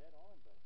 dead on, but